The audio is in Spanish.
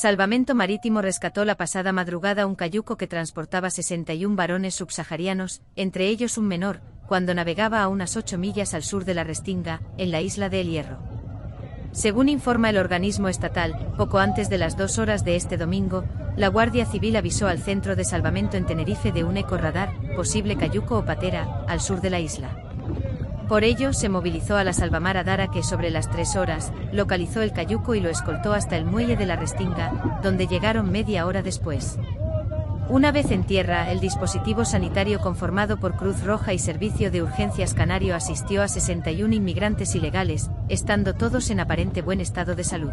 Salvamento Marítimo rescató la pasada madrugada un cayuco que transportaba 61 varones subsaharianos, entre ellos un menor, cuando navegaba a unas 8 millas al sur de la Restinga, en la isla de El Hierro. Según informa el organismo estatal, poco antes de las dos horas de este domingo, la Guardia Civil avisó al Centro de Salvamento en Tenerife de un ecoradar, posible cayuco o patera, al sur de la isla. Por ello, se movilizó a la salvamara Dara que sobre las tres horas, localizó el cayuco y lo escoltó hasta el muelle de la Restinga, donde llegaron media hora después. Una vez en tierra, el dispositivo sanitario conformado por Cruz Roja y Servicio de Urgencias Canario asistió a 61 inmigrantes ilegales, estando todos en aparente buen estado de salud.